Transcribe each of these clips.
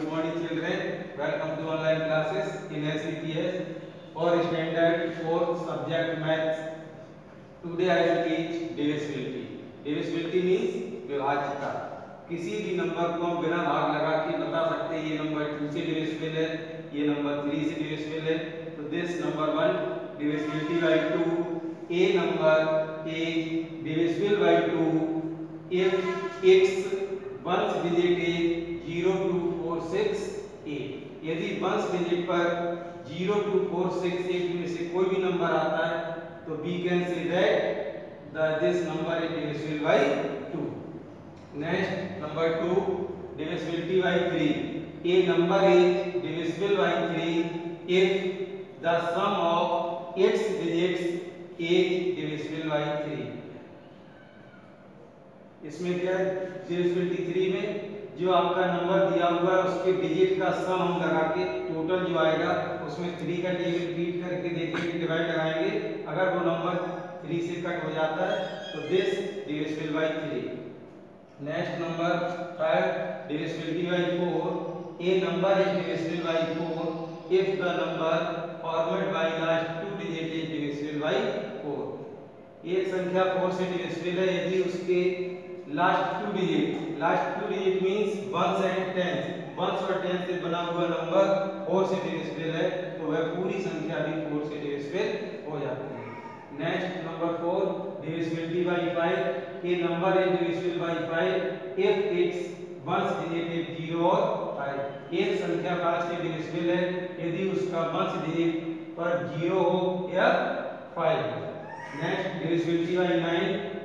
Good morning children. Welcome to online classes in SEPS for standard 4th subject maths. Today I will teach divisibility. Divisibility means विभाज्यता. किसी भी number को हम बिना भाग लगा के बता सकते हैं ये नंबर 2 से डिविजिबल है, ये नंबर 3 से डिविजिबल है. तो this number 1 divisibility by 2. A number is divisible by 2 if its ones digit is 0 2 4 6 8 यदि वंश डिजिट पर 0 2 4 6 8 में से कोई भी नंबर आता है तो can say that the this number is divisible by 2 next number 2 divisibility by 3 a number is divisible by 3 if the sum of its digits is divisible by 3 इसमें क्या है डिविजिबिलिटी थ्री में जो आपका नंबर दिया हुआ है, उसके डिजिट का सम हम लगा के टोटल जो आएगा, उसमें थ्री का डिजिट करके देखेंगे डिवाइड लगाएँगे। अगर वो नंबर थ्री से कट हो जाता है तो this divisible by three next number five divisibility by four a number is divisible by four if the number format by last two digit is divisible by four एक संख्या four से divisible है, यदि उसके last two digit last two digit means ones and tens ones और tens से बना हुआ नंबर फोर से डिविजिबल है तो वह पूरी संख्या भी फोर से डिविजिबल हो जाती है। Next number four divisibility by five a number is divisible by five if its ones digit is zero और फाइव एक संख्या पाँच से डिविजिबल है। यदि उसका वंस डिजिट पर ज़ीरो हो या five next divisibility by nine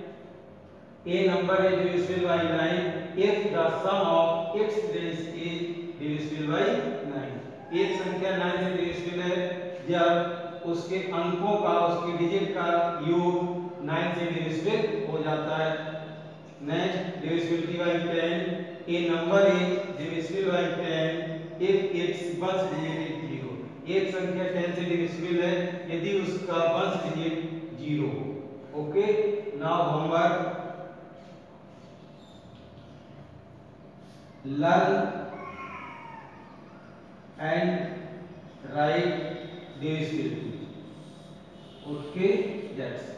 a number is divisible by 9 if the sum of its base is divisible by 9 एक संख्या 9 से डिविजिबल है जब उसके अंकों का उसके डिजिट का योग 9 से डिविजिबल हो जाता है next divisibility by 10 a number is divisible by 10 if its first digit is 0 एक संख्या 10 से डिविजिबल है यदि उसका first digit 0 okay now homework learn and write divisibility okay that's